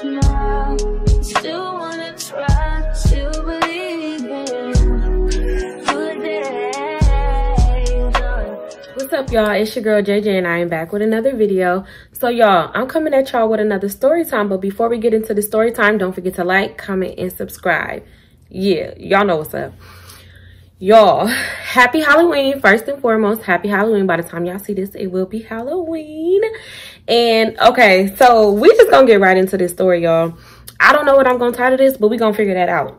smile. Still wanna try, still believe in. What's up, y'all? It's your girl JJ, and I am back with another video. So, y'all, I'm coming at y'all with another story time. But before we get into the story time, don't forget to like, comment, and subscribe. Yeah, y'all know what's up. Y'all, happy Halloween. First and foremost, happy Halloween. By the time y'all see this, it will be Halloween. And okay, so we just gonna get right into this story, y'all. I don't know what I'm gonna title this, but we gonna figure that out.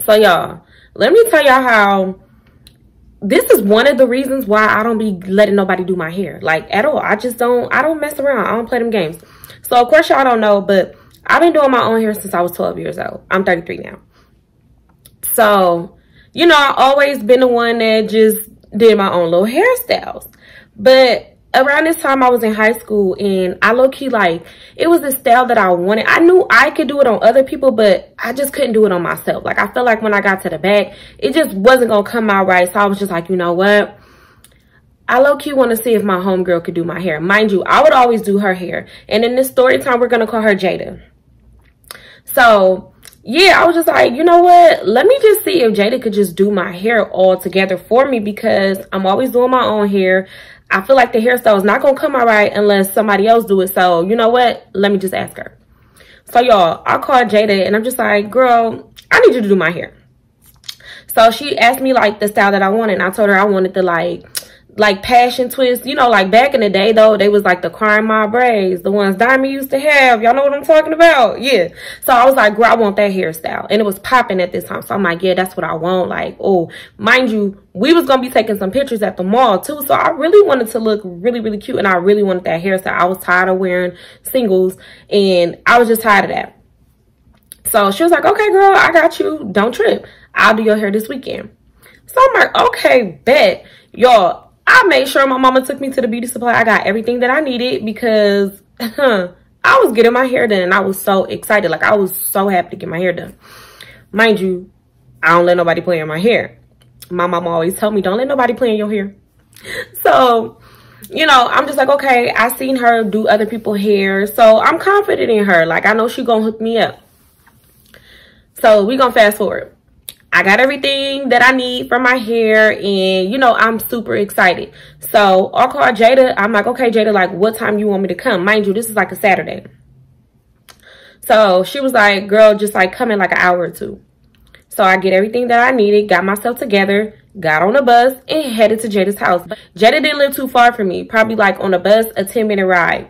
So, y'all, let me tell y'all how this is one of the reasons why I don't be letting nobody do my hair. Like at all. I just don't I don't mess around. I don't play them games. So of course y'all don't know, but I've been doing my own hair since I was 12 years old. I'm 33 now. So, you know, I always been the one that just did my own little hairstyles. But around this time I was in high school and I low key like it was a style that I wanted. I knew I could do it on other people, but I just couldn't do it on myself. Like I felt like when I got to the back, it just wasn't gonna come out right. So I was just like, you know what? I low key want to see if my homegirl could do my hair. Mind you, I would always do her hair. And in this story time, we're gonna call her Jada. So yeah, I was just like, you know what? Let me just see if Jada could just do my hair all together for me because I'm always doing my own hair. I feel like the hairstyle is not going to come out right unless somebody else do it. So, you know what? Let me just ask her. So, y'all, I called Jada and I'm just like, girl, I need you to do my hair. So, she asked me, like, the style that I wanted. And I told her I wanted the, like, like passion twist. You know, like back in the day though, they was like the crime mob braids, the ones Diamond used to have. Y'all know what I'm talking about? Yeah. So I was like, girl, I want that hairstyle. And it was popping at this time. So I'm like, yeah, that's what I want. Like, oh, mind you, we was gonna be taking some pictures at the mall too. So I really wanted to look really, really cute and I really wanted that hairstyle. I was tired of wearing singles and I was just tired of that. So she was like, okay, girl, I got you. Don't trip. I'll do your hair this weekend. So I'm like, okay, bet. Y'all, I made sure my mama took me to the beauty supply. I got everything that I needed because I was getting my hair done and I was so excited. Like I was so happy to get my hair done. Mind you, I don't let nobody play in my hair. My mama always tell me, don't let nobody play in your hair. So, you know, I'm just like, okay, I seen her do other people's hair. So I'm confident in her. Like I know she gonna hook me up. So we gonna fast forward. I got everything that I need for my hair and, you know, I'm super excited. So I called Jada. I'm like, okay, Jada, like, what time you want me to come? Mind you, this is like a Saturday. So she was like, girl, just like come in like an hour or two. So I get everything that I needed, got myself together, got on a bus, and headed to Jada's house. Jada didn't live too far from me, probably like on a bus, a 10 minute ride.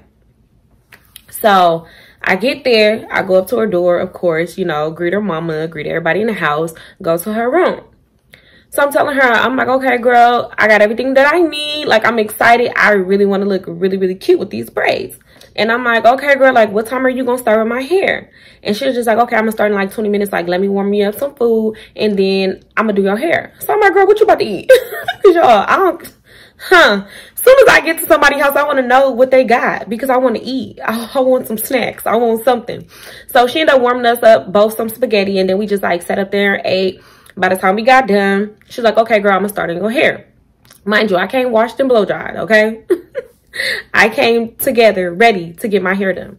So I get there, I go up to her door, of course, you know, greet her mama, greet everybody in the house, go to her room. So I'm telling her, I'm like, okay, girl, I got everything that I need. Like, I'm excited. I really want to look really, really cute with these braids. And I'm like, okay, girl, like, what time are you going to start with my hair? And she was just like, okay, I'm going to start in like 20 minutes. Like, let me warm me up some food and then I'm going to do your hair. So I'm like, girl, what you about to eat? Because y'all, I don't, huh? soon as I get to somebody's house, I want to know what they got because I want to eat. I, I, want some snacks. I want something. So she ended up warming us up both some spaghetti and then we just like sat up there and ate. By the time we got done, she's like, okay, girl, I'm to start in your hair. Mind you, I can't wash and blow dried, okay? I came together ready to get my hair done.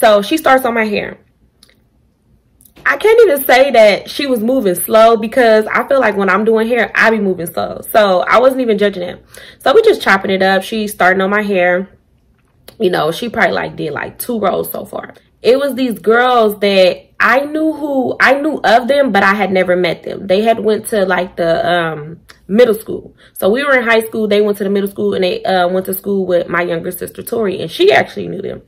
So she starts on my hair. I can't even say that she was moving slow because I feel like when I'm doing hair, I be moving slow. So I wasn't even judging it. So we just chopping it up. She starting on my hair. You know, she probably like did like two rows so far. It was these girls that I knew who, I knew of them, but I had never met them. They had went to like the um, middle school. So we were in high school. They went to the middle school and they uh, went to school with my younger sister, Tori, and she actually knew them.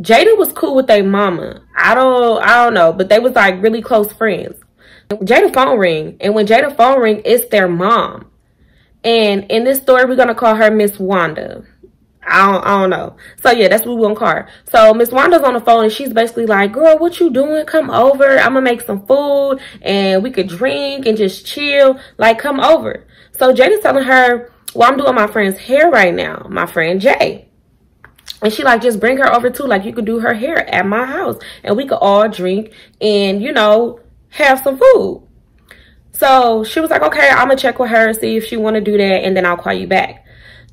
Jada was cool with their mama. I don't, I don't know, but they was like really close friends. Jada phone ring, and when Jada phone ring, it's their mom. And in this story, we're gonna call her Miss Wanda. I don't, I don't know. So yeah, that's what we gonna call her. So Miss Wanda's on the phone and she's basically like, girl, what you doing? Come over. I'm gonna make some food and we could drink and just chill. Like, come over. So Jada's telling her, well, I'm doing my friend's hair right now. My friend Jay. And she like, just bring her over too. Like you could do her hair at my house and we could all drink and, you know, have some food. So she was like, okay, I'm gonna check with her, see if she wanna do that and then I'll call you back.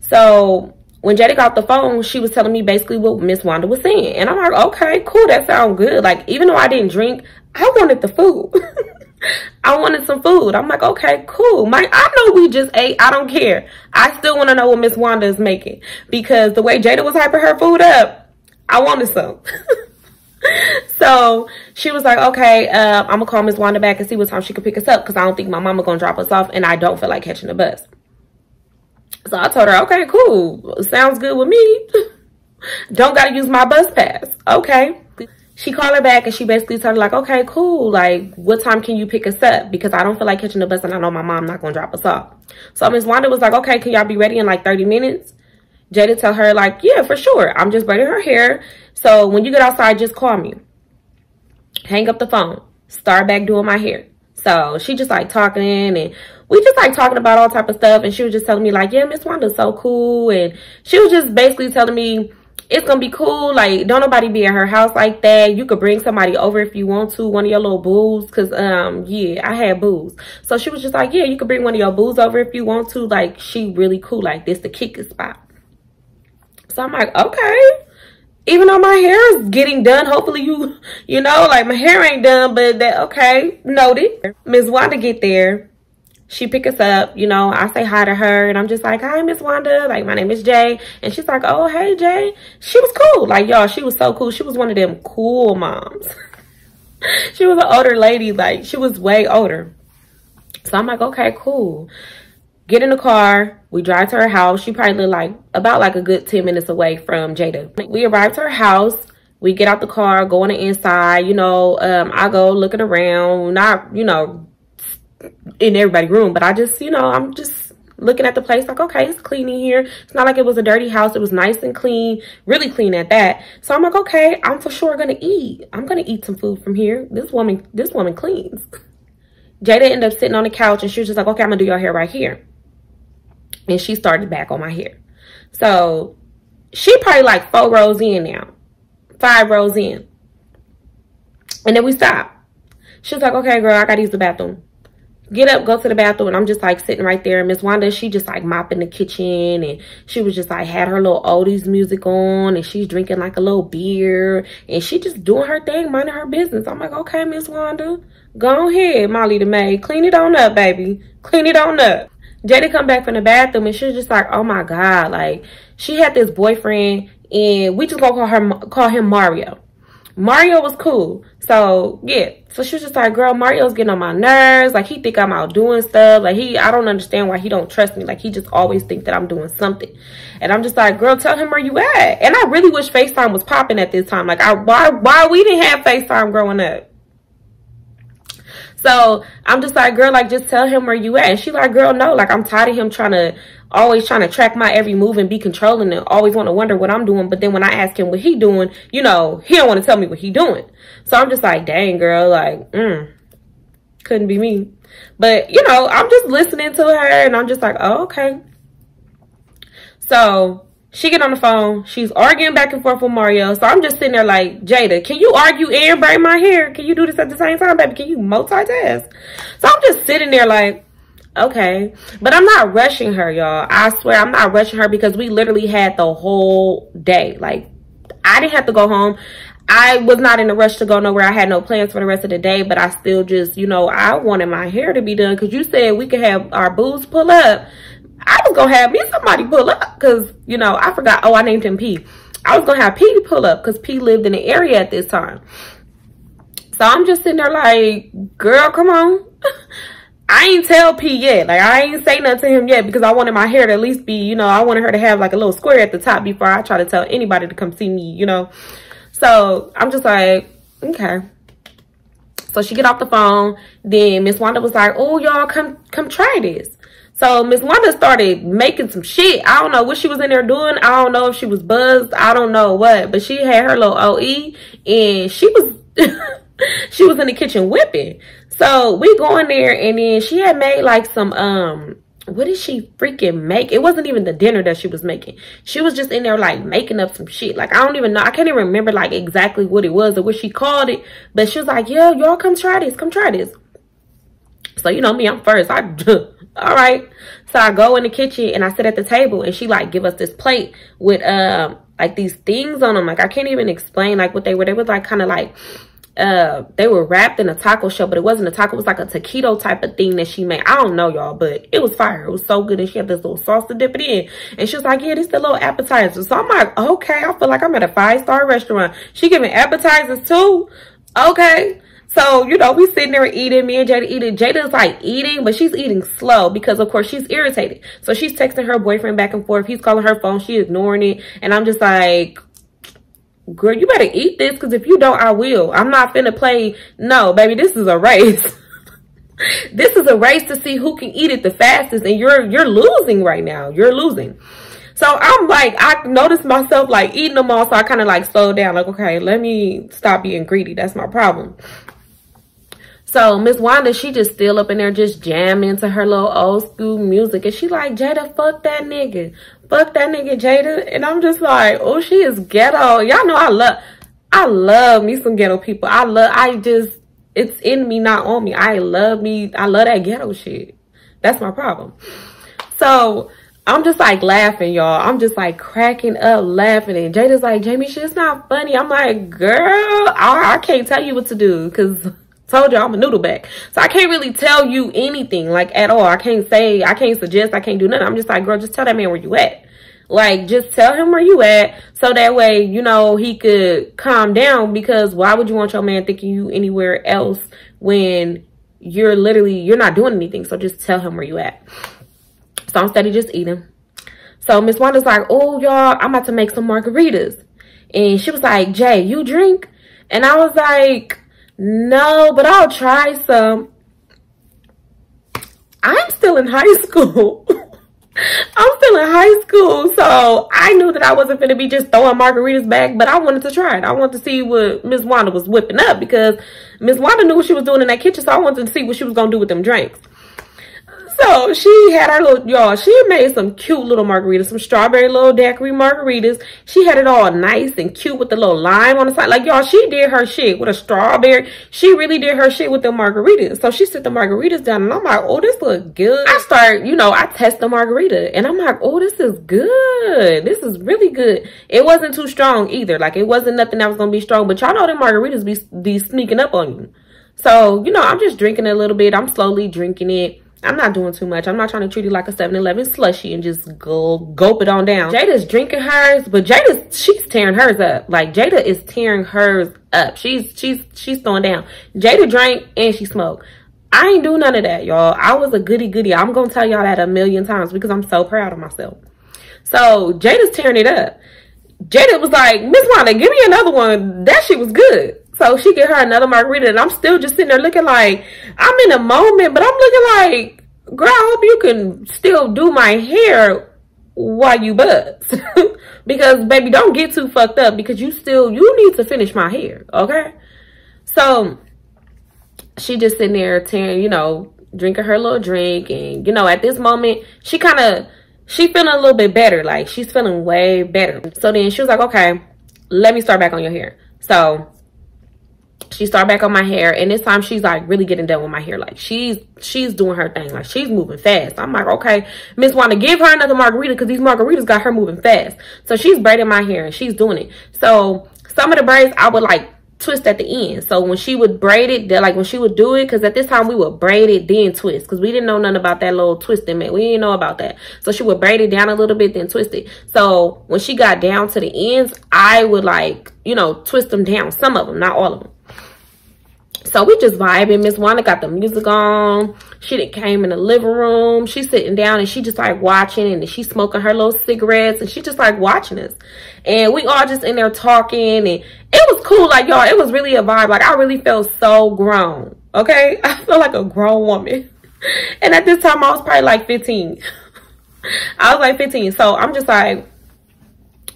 So when Jada got the phone, she was telling me basically what Miss Wanda was saying. And I'm like, okay, cool, that sounds good. Like, even though I didn't drink, I wanted the food. I wanted some food. I'm like, okay, cool. My, I know we just ate. I don't care. I still want to know what Miss Wanda is making because the way Jada was hyping her food up, I wanted some. so she was like, okay, uh, I'm gonna call Miss Wanda back and see what time she can pick us up because I don't think my mama gonna drop us off and I don't feel like catching the bus. So I told her, okay, cool. Sounds good with me. don't gotta use my bus pass. Okay. She called her back and she basically told her like, okay, cool. Like, what time can you pick us up? Because I don't feel like catching the bus and I know my mom not gonna drop us off. So Miss Wanda was like, okay, can y'all be ready in like 30 minutes? Jada tell her like, yeah, for sure. I'm just braiding her hair. So when you get outside, just call me. Hang up the phone. Start back doing my hair. So she just like talking and we just like talking about all type of stuff. And she was just telling me like, yeah, Miss Wanda's so cool. And she was just basically telling me it's gonna be cool. Like, don't nobody be at her house like that. You could bring somebody over if you want to, one of your little boos. Cause um, yeah, I had boos. So she was just like, yeah, you could bring one of your boos over if you want to. Like, she really cool. Like, this the kicking spot. So I'm like, okay. Even though my hair is getting done, hopefully you, you know, like my hair ain't done, but that, okay, noted. Miss Wanda get there. She pick us up, you know, I say hi to her and I'm just like, hi, Miss Wanda. Like, my name is Jay. And she's like, oh, hey, Jay. She was cool. Like, y'all, she was so cool. She was one of them cool moms. she was an older lady. Like, she was way older. So I'm like, okay, cool get in the car. We drive to her house. She probably lived like about like a good 10 minutes away from Jada. We arrive to her house. We get out the car, go on the inside. You know, um, I go looking around, not, you know, in everybody's room, but I just, you know, I'm just looking at the place like, okay, it's clean in here. It's not like it was a dirty house. It was nice and clean, really clean at that. So I'm like, okay, I'm for sure going to eat. I'm going to eat some food from here. This woman, this woman cleans. Jada ended up sitting on the couch and she was just like, okay, I'm to do your hair right here and she started back on my hair. So she probably like four rows in now, five rows in. And then we stopped. She was like, okay, girl, I got to use the bathroom. Get up, go to the bathroom. And I'm just like sitting right there. And Miss Wanda, she just like mopping the kitchen. And she was just like had her little oldies music on. And she's drinking like a little beer. And she just doing her thing, minding her business. I'm like, okay, Miss Wanda, go ahead, Molly the maid. Clean it on up, baby. Clean it on up. Jada come back from the bathroom and she was just like, oh my God. Like she had this boyfriend and we just gonna call her, call him Mario. Mario was cool. So yeah. So she was just like, girl, Mario's getting on my nerves. Like he think I'm out doing stuff. Like he, I don't understand why he don't trust me. Like he just always think that I'm doing something. And I'm just like, girl, tell him where you at. And I really wish FaceTime was popping at this time. Like I, why, why we didn't have FaceTime growing up? So I'm just like, girl, like, just tell him where you at. And she's like, girl, no, like, I'm tired of him trying to, always trying to track my every move and be controlling and always want to wonder what I'm doing. But then when I ask him what he doing, you know, he don't want to tell me what he doing. So I'm just like, dang, girl, like, mm, couldn't be me. But, you know, I'm just listening to her and I'm just like, oh, okay. So she get on the phone. She's arguing back and forth with Mario. So I'm just sitting there like, Jada, can you argue and braid my hair? Can you do this at the same time, baby? Can you multitask? So I'm just sitting there like, okay. But I'm not rushing her, y'all. I swear I'm not rushing her because we literally had the whole day. Like, I didn't have to go home. I was not in a rush to go nowhere. I had no plans for the rest of the day, but I still just, you know, I wanted my hair to be done because you said we could have our boos pull up I was gonna have me somebody pull up because you know I forgot. Oh, I named him P. I was gonna have P pull up because P lived in the area at this time. So I'm just sitting there like, girl, come on. I ain't tell P yet. Like I ain't say nothing to him yet because I wanted my hair to at least be, you know, I wanted her to have like a little square at the top before I try to tell anybody to come see me, you know. So I'm just like, okay. So she get off the phone. Then Miss Wanda was like, oh, y'all come come try this. So Miss Wanda started making some shit. I don't know what she was in there doing. I don't know if she was buzzed. I don't know what. But she had her little OE and she was she was in the kitchen whipping. So we go in there and then she had made like some um what did she freaking make? It wasn't even the dinner that she was making. She was just in there like making up some shit. Like I don't even know. I can't even remember like exactly what it was or what she called it. But she was like, yeah, y'all come try this. Come try this. So you know me, I'm first. I all right. So I go in the kitchen and I sit at the table and she like give us this plate with um like these things on them. Like I can't even explain like what they were. They was like kind of like uh they were wrapped in a taco shell but it wasn't a taco it was like a taquito type of thing that she made i don't know y'all but it was fire it was so good and she had this little sauce to dip it in and she was like yeah this the little appetizer so i'm like okay i feel like i'm at a five-star restaurant she giving appetizers too okay so, you know, we sitting there eating, me and Jada eating. Jada's like eating, but she's eating slow because of course she's irritated. So she's texting her boyfriend back and forth. He's calling her phone. She ignoring it. And I'm just like, girl, you better eat this because if you don't, I will. I'm not finna play. No, baby, this is a race. this is a race to see who can eat it the fastest. And you're, you're losing right now. You're losing. So I'm like, I noticed myself like eating them all. So I kind of like slowed down. Like, okay, let me stop being greedy. That's my problem. So Miss Wanda, she just still up in there just jamming to her little old school music. And she like, Jada, fuck that nigga. Fuck that nigga, Jada. And I'm just like, oh, she is ghetto. Y'all know I love, I love me some ghetto people. I love, I just, it's in me, not on me. I love me. I love that ghetto shit. That's my problem. So I'm just like laughing, y'all. I'm just like cracking up laughing. And Jada's like, Jamie, shit's not funny. I'm like, girl, I, I can't tell you what to do because told you I'm a noodle back. So I can't really tell you anything like at all. I can't say, I can't suggest, I can't do nothing. I'm just like, girl, just tell that man where you at. Like, just tell him where you at so that way, you know, he could calm down because why would you want your man thinking you anywhere else when you're literally, you're not doing anything. So just tell him where you at. So I'm steady just eating. So Miss Wanda's like, oh, y'all, I'm about to make some margaritas. And she was like, Jay, you drink? And I was like, no, but I'll try some. I'm still in high school. I'm still in high school, so I knew that I wasn't going to be just throwing margaritas back, but I wanted to try it. I wanted to see what Miss Wanda was whipping up because Miss Wanda knew what she was doing in that kitchen, so I wanted to see what she was going to do with them drinks. So she had her little, y'all, she made some cute little margaritas, some strawberry little daiquiri margaritas. She had it all nice and cute with the little lime on the side. Like, y'all, she did her shit with a strawberry. She really did her shit with the margaritas. So she set the margaritas down and I'm like, oh, this look good. I start, you know, I test the margarita and I'm like, oh, this is good. This is really good. It wasn't too strong either. Like, it wasn't nothing that was going to be strong. But y'all know the margaritas be, be sneaking up on you. So, you know, I'm just drinking a little bit. I'm slowly drinking it. I'm not doing too much. I'm not trying to treat it like a 7-Eleven slushy and just go gulp it on down. Jada's drinking hers, but Jada's she's tearing hers up. Like Jada is tearing hers up. She's she's she's throwing down. Jada drank and she smoked. I ain't do none of that, y'all. I was a goody goody. I'm gonna tell y'all that a million times because I'm so proud of myself. So Jada's tearing it up. Jada was like, Miss Wanda, give me another one. That shit was good. So she get her another margarita and I'm still just sitting there looking like I'm in a moment, but I'm looking like, girl, I hope you can still do my hair while you buzz. because baby, don't get too fucked up because you still, you need to finish my hair. Okay. So she just sitting there tearing, you know, drinking her little drink. And, you know, at this moment, she kind of, she feeling a little bit better. Like she's feeling way better. So then she was like, okay, let me start back on your hair. So she started back on my hair and this time she's like really getting done with my hair. Like she's she's doing her thing. Like she's moving fast. I'm like okay miss Wanda give her another margarita because these margaritas got her moving fast. So she's braiding my hair and she's doing it. So some of the braids i would like twist at the end. So when she would braid it like when she would do it because at this time we would braid it then twist because we didn't know nothing about that little twisting man. We didn't know about that. So she would braid it down a little bit then twist it. So when she got down to the ends i would like you know twist them down some of them not all of them so we just vibing. Miss Wanda got the music on. She did came in the living room. She's sitting down and she just like watching and she's smoking her little cigarettes and she just like watching us. And we all just in there talking and it was cool. Like y'all, it was really a vibe. Like I really felt so grown. Okay. I feel like a grown woman. And at this time I was probably like 15. I was like 15. So I'm just like,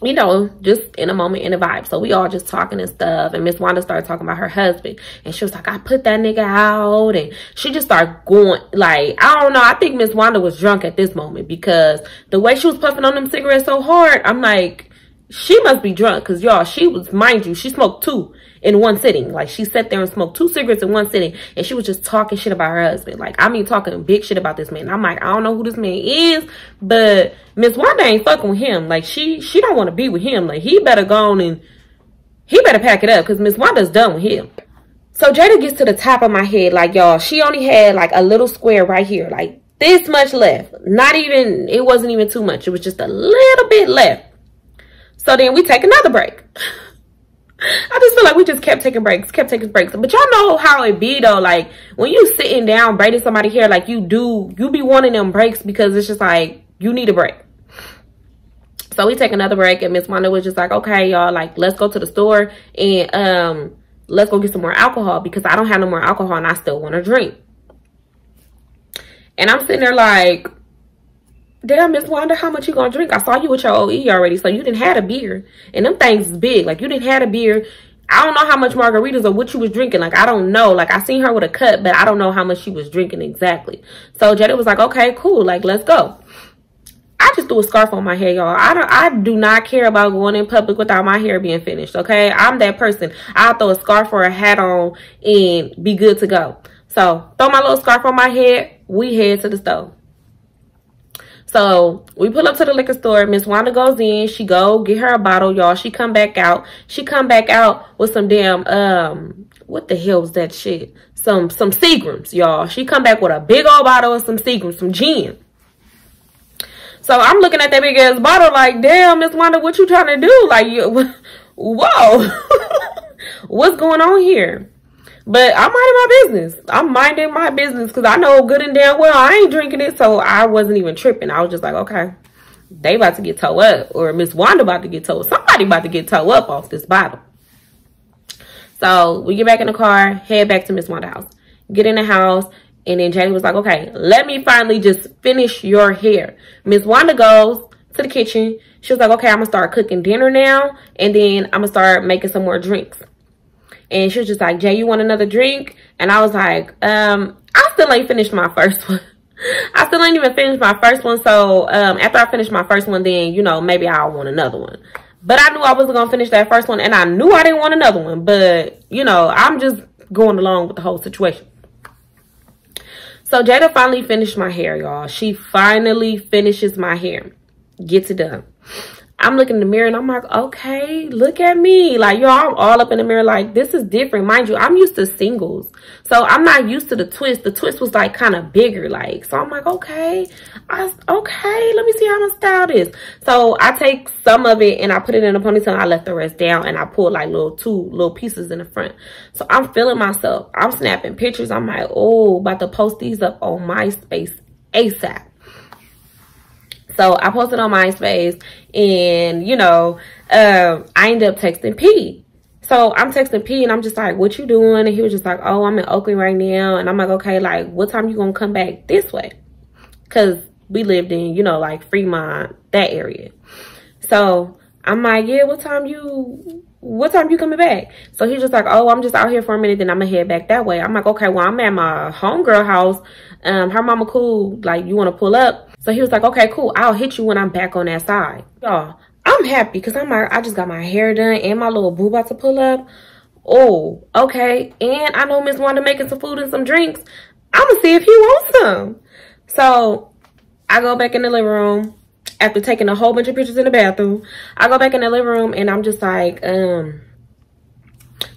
you know, just in a moment, in a vibe. So we all just talking and stuff. And Miss Wanda started talking about her husband. And she was like, I put that nigga out. And she just started going, like, I don't know. I think Miss Wanda was drunk at this moment because the way she was puffing on them cigarettes so hard, I'm like, she must be drunk because y'all, she was, mind you, she smoked two in one sitting. Like she sat there and smoked two cigarettes in one sitting and she was just talking shit about her husband. Like, I mean, talking big shit about this man. I'm like, I don't know who this man is, but Miss Wanda ain't fucking with him. Like, she, she don't want to be with him. Like, he better go on and he better pack it up because Miss Wanda's done with him. So Jada gets to the top of my head, like y'all, she only had like a little square right here, like this much left. Not even, it wasn't even too much. It was just a little bit left. So then we take another break. I just feel like we just kept taking breaks, kept taking breaks. But y'all know how it be though. Like when you sitting down braiding somebody hair, like you do, you be wanting them breaks because it's just like you need a break. So we take another break and Miss Wanda was just like, okay, y'all, like let's go to the store and um let's go get some more alcohol because I don't have no more alcohol and I still want to drink. And I'm sitting there like, damn, Miss Wanda, how much you gonna drink? I saw you with your OE already, so you didn't have a beer. And them things big. Like, you didn't have a beer. I don't know how much margaritas or what you was drinking. Like, I don't know. Like, I seen her with a cut, but I don't know how much she was drinking exactly. So, Jada was like, okay, cool. Like, let's go. I just threw a scarf on my hair, y'all. I don't I do not care about going in public without my hair being finished, okay? I'm that person. I'll throw a scarf or a hat on and be good to go. So, throw my little scarf on my head. We head to the store. So we pull up to the liquor store. Miss Wanda goes in. She go get her a bottle, y'all. She come back out. She come back out with some damn um what the hell was that shit? Some some Seagram's, y'all. She come back with a big old bottle of some Seagram's, some gin. So I'm looking at that big ass bottle like, damn, Miss Wanda, what you trying to do? Like, you, whoa, what's going on here? But I'm minding my business. I'm minding my business because I know good and damn well I ain't drinking it. So I wasn't even tripping. I was just like, okay, they about to get towed up. Or Miss Wanda about to get towed. Somebody about to get towed up off this bottle. So we get back in the car, head back to Miss Wanda house. Get in the house. And then Jada was like, okay, let me finally just finish your hair. Miss Wanda goes to the kitchen. She was like, okay, I'm going to start cooking dinner now. And then I'm going to start making some more drinks. And she was just like, Jay, you want another drink? And I was like, um, I still ain't finished my first one. I still ain't even finished my first one. So um, after I finish my first one, then, you know, maybe I'll want another one. But I knew I wasn't going to finish that first one. And I knew I didn't want another one. But, you know, I'm just going along with the whole situation. So Jada finally finished my hair, y'all. She finally finishes my hair. Gets it done. I'm looking in the mirror and I'm like, okay, look at me. Like, y'all, I'm all up in the mirror like, this is different. Mind you, I'm used to singles. So I'm not used to the twist. The twist was like kind of bigger. Like, so I'm like, okay, I, okay, let me see how I'm gonna style this. So I take some of it and I put it in a ponytail I left the rest down and I pull like little two little pieces in the front. So I'm feeling myself. I'm snapping pictures. I'm like, oh, about to post these up on MySpace ASAP. So I posted on MySpace and, you know, um, I ended up texting P. So I'm texting P and I'm just like, what you doing? And he was just like, oh, I'm in Oakland right now. And I'm like, okay, like, what time you gonna come back this way? Because we lived in, you know, like Fremont, that area. So I'm like, yeah, what time you, what time you coming back? So he's just like, oh, I'm just out here for a minute, then I'm gonna head back that way. I'm like, okay, well, I'm at my homegirl house. Um, her mama cool, like, you wanna pull up? So he was like, okay, cool. I'll hit you when I'm back on that side. Y'all, I'm happy because I'm I just got my hair done and my little boo about to pull up. Oh, okay. And I know Miss Wanda making some food and some drinks. I'm going to see if he wants some. So I go back in the living room after taking a whole bunch of pictures in the bathroom. I go back in the living room and I'm just like, um,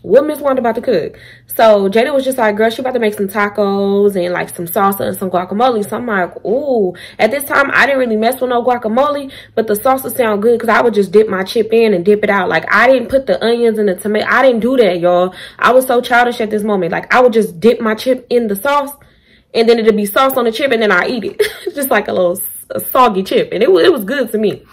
what Miss Wanda about to cook? So Jada was just like, girl, she about to make some tacos and like some salsa and some guacamole. So I'm like, ooh. At this time, I didn't really mess with no guacamole, but the salsa sound good because I would just dip my chip in and dip it out. Like I didn't put the onions and the tomato. I didn't do that, y'all. I was so childish at this moment. Like I would just dip my chip in the sauce and then it'd be sauce on the chip and then I eat it. just like a little a soggy chip. And it, it was good to me.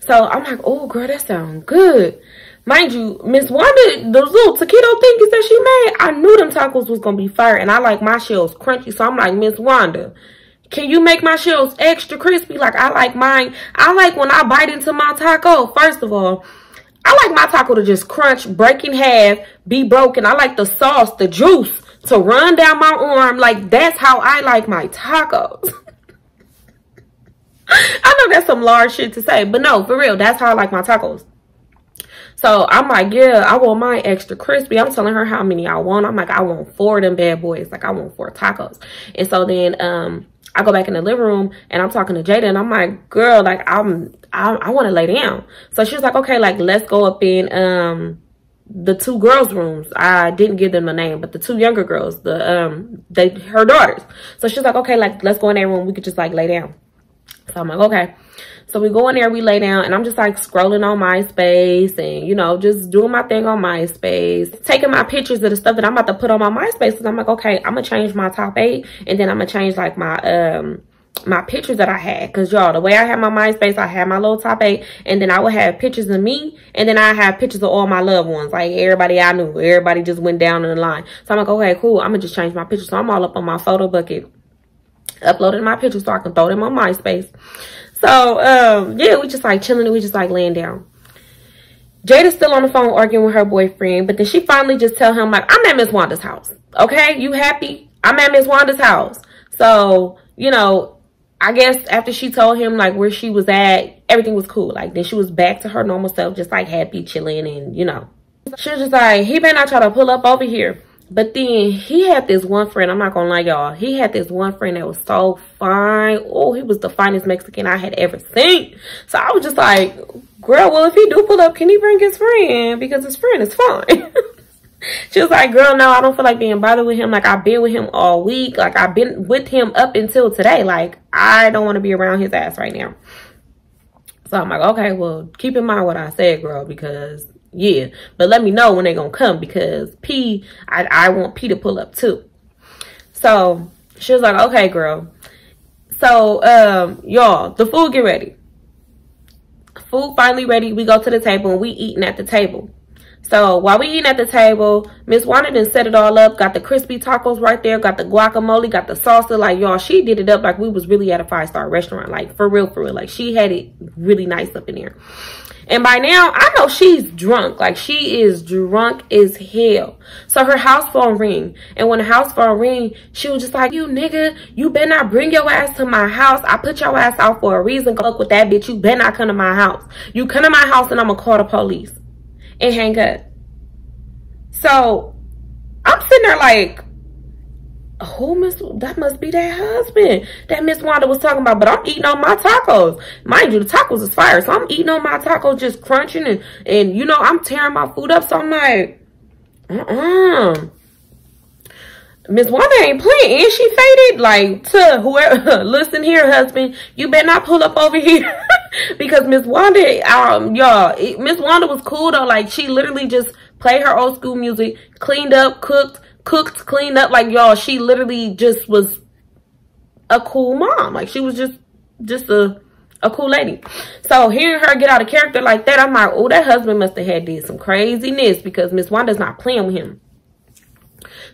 So I'm like, oh, girl, that sounds good. Mind you, Miss Wanda, those little taquito thingies that she made, I knew them tacos was going to be fire. And I like my shells crunchy. So I'm like, Miss Wanda, can you make my shells extra crispy? Like I like mine. I like when I bite into my taco, first of all, I like my taco to just crunch, break in half, be broken. I like the sauce, the juice to run down my arm. Like that's how I like my tacos. I know that's some large shit to say, but no, for real, that's how I like my tacos. So I'm like, yeah, I want mine extra crispy. I'm telling her how many I want. I'm like, I want four of them bad boys. Like I want four tacos. And so then um I go back in the living room and I'm talking to Jada and I'm like, girl, like I'm I, I want to lay down. So she's like, okay, like let's go up in um the two girls' rooms. I didn't give them a name, but the two younger girls, the um they her daughters. So she's like, okay, like let's go in their room. We could just like lay down. So I'm like, okay. So we go in there, we lay down, and I'm just like scrolling on MySpace and, you know, just doing my thing on MySpace, taking my pictures of the stuff that I'm about to put on my MySpace. And I'm like, okay, I'm going to change my top eight, and then I'm going to change like my, um, my pictures that I had. Because, y'all, the way I had my MySpace, I had my little top eight. And then I would have pictures of me. And then I have pictures of all my loved ones. Like, everybody I knew. Everybody just went down in the line. So I'm like, okay, cool. I'm going to just change my picture. So I'm all up on my Photobucket. Uploading my pictures so I can throw them on MySpace. So, um, yeah, we just like chilling. We just like laying down. Jada's still on the phone arguing with her boyfriend. But then she finally just tell him, like, I'm at Miss Wanda's house. Okay? You happy? I'm at Miss Wanda's house. So, you know, I guess after she told him, like, where she was at, everything was cool. Like, then she was back to her normal self, just, like, happy, chilling, and, you know. She was just like, he better not try to pull up over here. But then he had this one friend, I'm not gonna lie y'all, he had this one friend that was so fine. Oh, he was the finest Mexican I had ever seen. So I was just like, girl, well, if he do pull up, can he bring his friend? Because his friend is fine. she was like, girl, no, I don't feel like being bothered with him. Like, I've been with him all week. Like, I've been with him up until today. Like, I don't want to be around his ass right now. So I'm like, okay, well, keep in mind what I said, girl, because yeah. But let me know when they're to come because P, I, I want P to pull up too. So she was like, okay, girl. So, um, y'all, the food get ready. Food finally ready. We go to the table and we eating at the table. So while we eating at the table, Miss Wanda set it all up. Got the crispy tacos right there. Got the guacamole. Got the salsa. Like, y'all, she did it up like we was really at a five-star restaurant. Like, for real, for real. Like, she had it really nice up in there. And by now, I know she's drunk. Like, she is drunk as hell. So her house phone ring. And when the house phone ring, she was just like, you nigga, you better not bring your ass to my house. I put your ass out for a reason. Go with that bitch. You better not come to my house. You come to my house and I'm going to call the police. And hang up. So, I'm sitting there like, who Miss that must be that husband that Miss Wanda was talking about. But I'm eating on my tacos. Mind you, the tacos is fire. So I'm eating on my tacos, just crunching and and you know, I'm tearing my food up. So I'm like, uh-uh. Miss Wanda ain't playing. And she faded like to whoever listen here, husband, you better not pull up over here. because Miss Wanda, um, y'all, Miss Wanda was cool though. Like she literally just played her old school music, cleaned up, cooked, cooked, cleaned up. Like, y'all, she literally just was a cool mom. Like, she was just, just a, a cool lady. So, hearing her get out of character like that, I'm like, oh, that husband must have had did some craziness because Miss Wanda's not playing with him.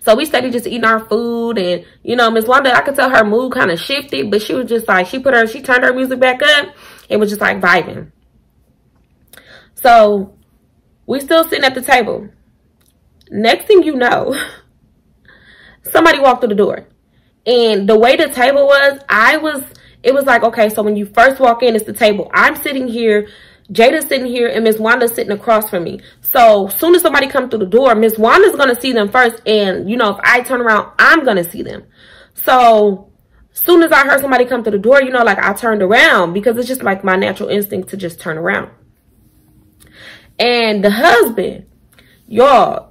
So we started just eating our food and, you know, Miss Wanda, I could tell her mood kind of shifted, but she was just like, she put her, she turned her music back up and was just like vibing. So we still sitting at the table. Next thing you know, somebody walked through the door. And the way the table was, I was, it was like, okay, so when you first walk in, it's the table. I'm sitting here, Jada's sitting here, and Miss Wanda's sitting across from me. So soon as somebody comes through the door, Miss Wanda's going to see them first. And, you know, if I turn around, I'm going to see them. So soon as I heard somebody come through the door, you know, like I turned around because it's just like my natural instinct to just turn around. And the husband, y'all,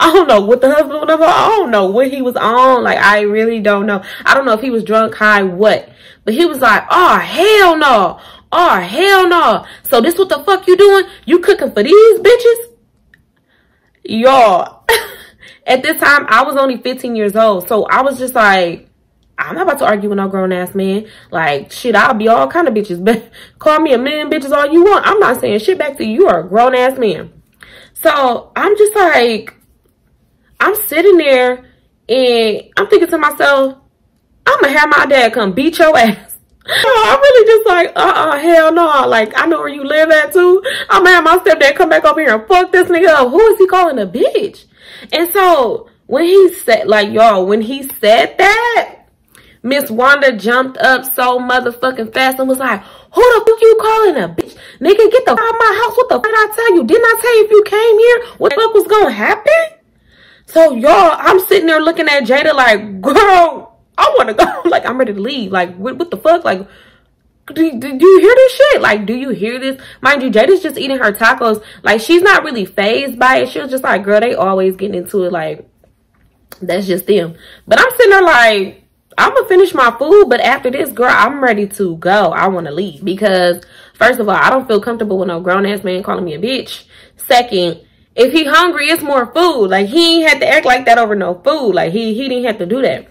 I don't know what the husband was I don't know what he was on. Like, I really don't know. I don't know if he was drunk, high, what. But he was like, oh, hell no. Oh, hell no. So this what the fuck you doing? You cooking for these bitches? Y'all, at this time, I was only 15 years old. So I was just like, I'm not about to argue with no grown ass man. Like, shit, I'll be all kind of bitches. But call me a man bitches all you want. I'm not saying shit back to you. You are a grown ass man. So I'm just like, I'm sitting there and I'm thinking to myself, I'm gonna have my dad come beat your ass. I'm really just like, uh-uh, hell no. Like, I know where you live at too. I'm gonna have my stepdad come back over here and fuck this nigga up. Who is he calling a bitch? And so, when he said, like, y'all, when he said that, Miss Wanda jumped up so motherfucking fast and was like, who the fuck you calling a bitch? Nigga, get the fuck out of my house. What the fuck did I tell you? Didn't I tell you if you came here, what the fuck was gonna happen? So y'all, I'm sitting there looking at Jada like, girl, I wanna go. like, I'm ready to leave. Like, what, what the fuck? Like, do, do, do, you hear this shit? Like, do you hear this? Mind you, Jada's just eating her tacos. Like, she's not really phased by it. She was just like, girl, they always getting into it. Like, that's just them. But I'm sitting there like, I'm gonna finish my food, but after this, girl, I'm ready to go. I want to leave because, first of all, I don't feel comfortable with no grown ass man calling me a bitch. Second, if he hungry, it's more food. Like he ain't had to act like that over no food. Like he he didn't have to do that.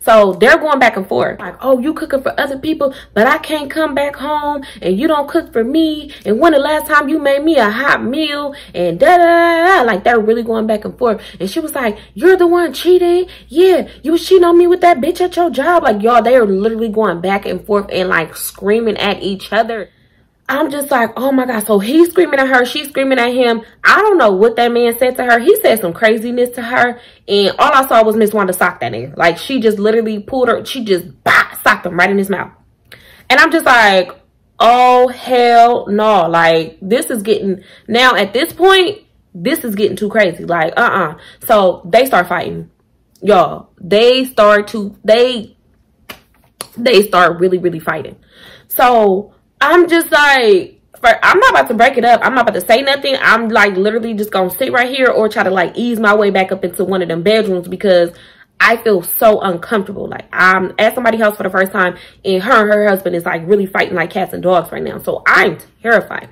So they're going back and forth. Like, oh, you cooking for other people, but I can't come back home and you don't cook for me. And when the last time you made me a hot meal and da da da. Like they're really going back and forth. And she was like, you're the one cheating. Yeah, you was cheating on me with that bitch at your job. Like y'all, they are literally going back and forth and like screaming at each other. I'm just like, oh my God. So he's screaming at her. She's screaming at him. I don't know what that man said to her. He said some craziness to her. And all I saw was Miss Wanda sock that nigga. Like she just literally pulled her. She just bah, socked him right in his mouth. And I'm just like, oh hell no. Like this is getting, now at this point, this is getting too crazy. Like, uh-uh. So they start fighting. Y'all, they start to, they, they start really, really fighting. So I'm just like, for, I'm not about to break it up. I'm not about to say nothing. I'm like literally just gonna sit right here or try to like ease my way back up into one of them bedrooms because I feel so uncomfortable. Like I'm at somebody's house for the first time and her and her husband is like really fighting like cats and dogs right now. So I'm terrified.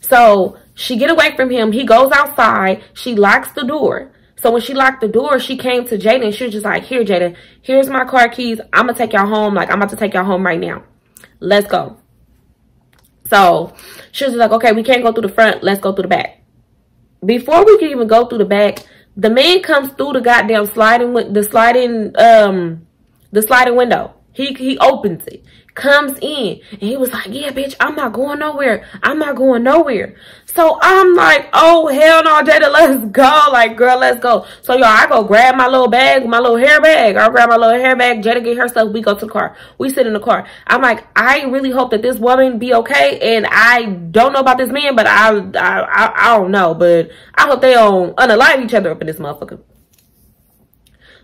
So she get away from him. He goes outside. She locks the door. So when she locked the door, she came to Jaden. and she was just like, here, Jaden, here's my car keys. I'm going to take y'all home. Like, I'm about to take y'all home right now. Let's go. So she was like, okay, we can't go through the front. Let's go through the back. Before we can even go through the back, the man comes through the goddamn sliding, with the sliding, um, the sliding window. He, he opens it comes in and he was like, yeah, bitch, I'm not going nowhere. I'm not going nowhere. So I'm like, oh, hell no, Jada, let's go. Like, girl, let's go. So, y'all, I go grab my little bag, my little hair bag. I grab my little hair bag. Jada get her stuff. We go to the car. We sit in the car. I'm like, I really hope that this woman be okay. And I don't know about this man, but I, I, I, I don't know. But I hope they don't unalive each other up in this motherfucker.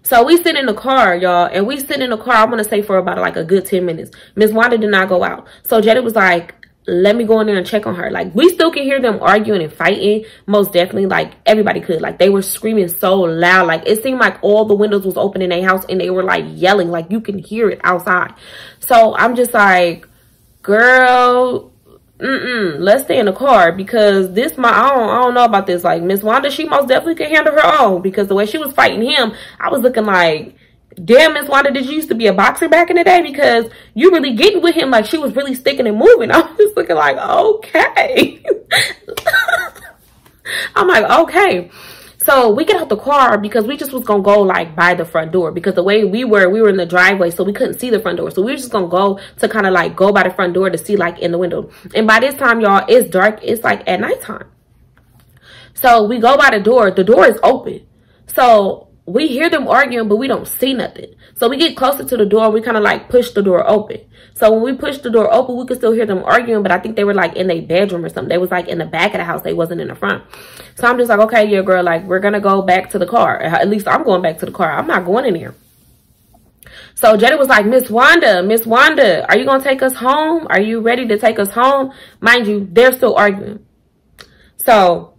So we sit in the car, y'all, and we sit in the car, I want to say for about like a good 10 minutes. Miss Wanda did not go out. So Jada was like, let me go in there and check on her. Like, we still can hear them arguing and fighting. Most definitely, like, everybody could. Like, they were screaming so loud. Like, it seemed like all the windows was open in their house and they were, like, yelling. Like, you can hear it outside. So, I'm just like, girl, mm-mm, let's stay in the car because this my I don't, I don't know about this. Like Miss Wanda, she most definitely could handle her own because the way she was fighting him, I was looking like, damn, Miss Wanda, did you used to be a boxer back in the day? Because you really getting with him like she was really sticking and moving. I was just looking like, okay. I'm like, okay. So we get out the car because we just was gonna go like by the front door because the way we were, we were in the driveway, so we couldn't see the front door. So we were just gonna go to kind of like go by the front door to see like in the window. And by this time, y'all, it's dark. It's like at nighttime. So we go by the door. The door is open. So we hear them arguing, but we don't see nothing. So we get closer to the door. We kind of like push the door open. So when we push the door open, we could still hear them arguing, but I think they were like in their bedroom or something. They was like in the back of the house. They wasn't in the front. So I'm just like, okay, yeah, girl, like we're going to go back to the car. Uh, at least I'm going back to the car. I'm not going in here. So Jada was like, Miss Wanda, Miss Wanda, are you going to take us home? Are you ready to take us home? Mind you, they're still arguing. So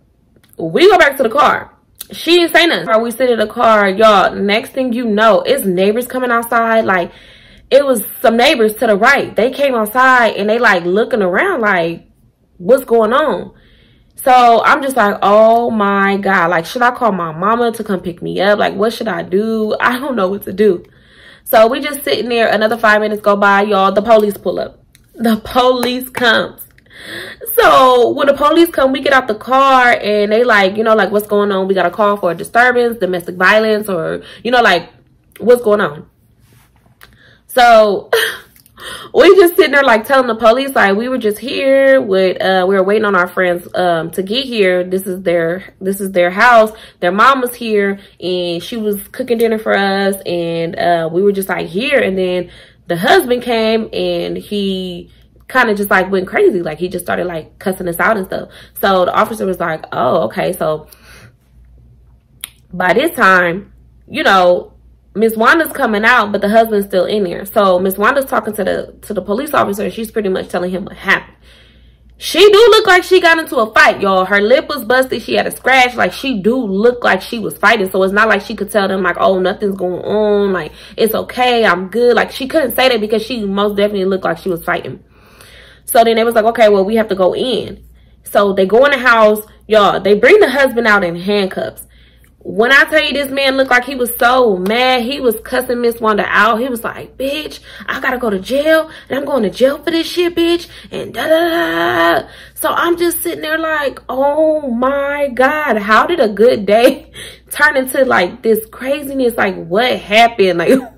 we go back to the car. She didn't say nothing. We sit in the car, y'all. Next thing you know, it's neighbors coming outside. Like, it was some neighbors to the right. They came outside and they like looking around like, what's going on? So I'm just like, oh my God. Like, should I call my mama to come pick me up? Like, what should I do? I don't know what to do. So we just sitting there. Another five minutes go by, y'all. The police pull up. The police comes. So when the police come, we get out the car and they like, you know, like what's going on? We got a call for a disturbance, domestic violence, or, you know, like what's going on? So we just sitting there like telling the police like we were just here with uh we were waiting on our friends um to get here this is their this is their house their mom was here and she was cooking dinner for us and uh we were just like here and then the husband came and he kind of just like went crazy like he just started like cussing us out and stuff so the officer was like oh okay so by this time you know Miss Wanda's coming out, but the husband's still in there. So Miss Wanda's talking to the to the police officer, and she's pretty much telling him what happened. She do look like she got into a fight, y'all. Her lip was busted. She had a scratch. Like, she do look like she was fighting. So, it's not like she could tell them, like, oh, nothing's going on. Like, it's okay. I'm good. Like, she couldn't say that because she most definitely looked like she was fighting. So, then they was like, okay, well, we have to go in. So, they go in the house. Y'all, they bring the husband out in handcuffs when I tell you this man looked like he was so mad, he was cussing Miss Wanda out. He was like, bitch, I gotta go to jail and I'm going to jail for this shit, bitch. And da da da. So I'm just sitting there like, oh my God, how did a good day turn into like this craziness? Like what happened? Like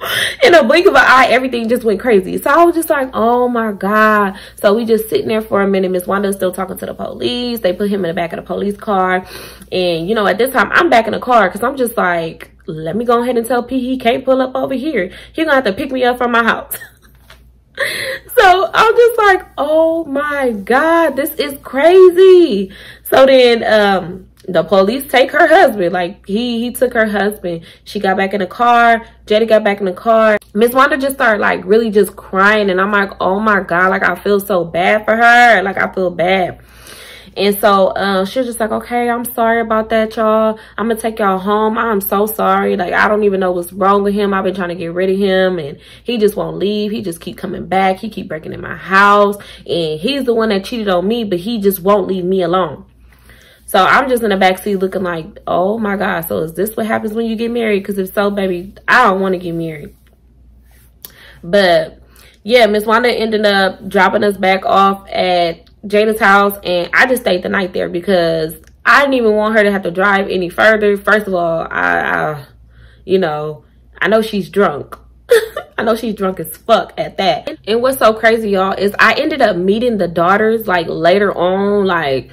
in a blink of an eye, everything just went crazy. So I was just like, oh my God. So we just sitting there for a minute. Miss Wanda's still talking to the police. They put him in the back of the police car. And, you know, at this time, I'm back in the car because I'm just like, let me go ahead and tell P he can't pull up over here. He's going to have to pick me up from my house. so I'm just like, oh my God, this is crazy. So then, um, the police take her husband. Like he he took her husband. She got back in the car. Jetty got back in the car. Miss Wanda just started like really just crying. And I'm like, oh my God, like I feel so bad for her. Like I feel bad. And so uh, she was just like, okay, I'm sorry about that, y'all. I'm going to take y'all home. I'm so sorry. Like, I don't even know what's wrong with him. I've been trying to get rid of him. And he just won't leave. He just keep coming back. He keep breaking in my house. And he's the one that cheated on me, but he just won't leave me alone. So I'm just in the backseat looking like, oh my God. So is this what happens when you get married? Because if so, baby, I don't want to get married. But yeah, Miss Wanda ended up dropping us back off at Jada's house. And I just stayed the night there because I didn't even want her to have to drive any further. First of all, I, I you know, I know she's drunk. I know she's drunk as fuck at that. And what's so crazy, y'all, is I ended up meeting the daughters like later on, like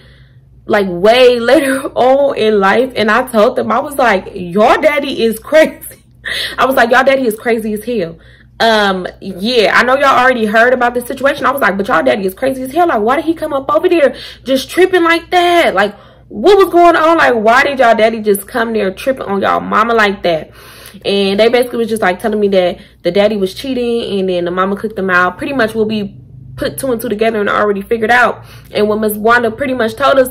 like way later on in life. And I told them I was like your daddy is crazy. I was like y'all daddy is crazy as hell. Um yeah I know y'all already heard about this situation. I was like but y'all daddy is crazy as hell. Like why did he come up over there just tripping like that? Like what was going on? Like why did y'all daddy just come there tripping on y'all mama like that? And they basically was just like telling me that the daddy was cheating and then the mama cooked them out. Pretty much we'll be put two and two together and already figured out. And what Miss Wanda pretty much told us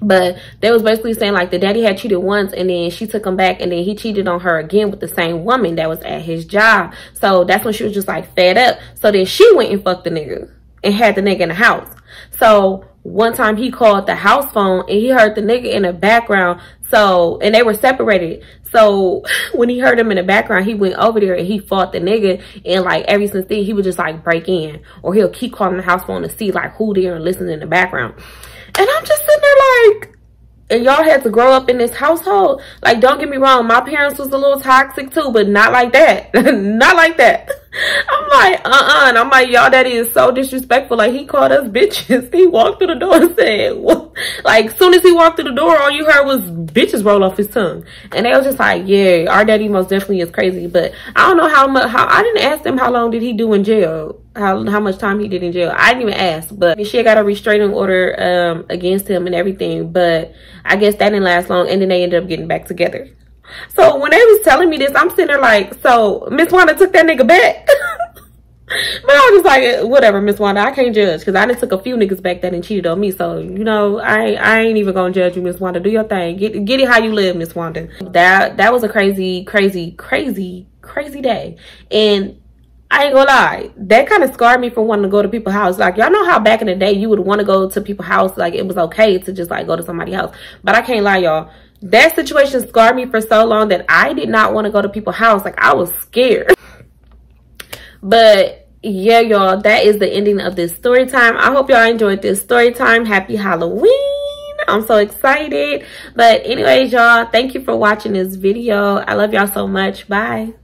but they was basically saying like the daddy had cheated once and then she took him back and then he cheated on her again with the same woman that was at his job. So that's when she was just like fed up. So then she went and fucked the nigga and had the nigga in the house. So one time he called the house phone and he heard the nigga in the background. So, and they were separated. So when he heard him in the background, he went over there and he fought the nigga. And like ever since then, he would just like break in or he'll keep calling the house phone to see like who there and listen in the background. And I'm just sitting there like, and y'all had to grow up in this household. Like, don't get me wrong, my parents was a little toxic too, but not like that. not like that. I'm like, uh-uh. And I'm like, y'all daddy is so disrespectful. Like, he called us bitches. He walked through the door and said, what? Like, soon as he walked through the door, all you heard was bitches roll off his tongue. And they was just like, yeah, our daddy most definitely is crazy. But I don't know how much, how, I didn't ask them how long did he do in jail. How, how much time he did in jail. I didn't even ask. But she got a restraining order um, against him and everything. But I guess that didn't last long. And then they ended up getting back together. So when they was telling me this, I'm sitting there like, so Miss Wanda took that nigga back. but I was like, whatever, Miss Wanda, I can't judge because I just took a few niggas back that and cheated on me. So you know, I I ain't even gonna judge you, Miss Wanda. Do your thing. Get get it how you live, Miss Wanda. That that was a crazy, crazy, crazy, crazy day. And I ain't gonna lie, that kind of scarred me from wanting to go to people's house. Like, y'all know how back in the day you would want to go to people's house, like it was okay to just like go to somebody's house. But I can't lie, y'all that situation scarred me for so long that I did not want to go to people's house. Like I was scared. But yeah, y'all, that is the ending of this story time. I hope y'all enjoyed this story time. Happy Halloween. I'm so excited. But anyways, y'all, thank you for watching this video. I love y'all so much. Bye.